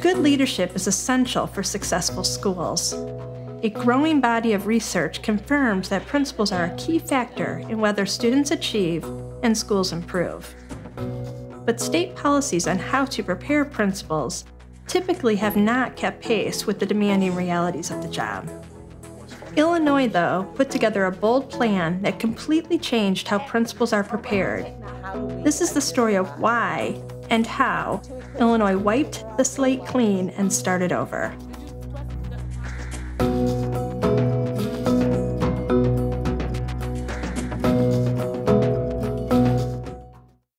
good leadership is essential for successful schools. A growing body of research confirms that principals are a key factor in whether students achieve and schools improve. But state policies on how to prepare principals typically have not kept pace with the demanding realities of the job. Illinois, though, put together a bold plan that completely changed how principals are prepared. This is the story of why and how Illinois wiped the slate clean and started over.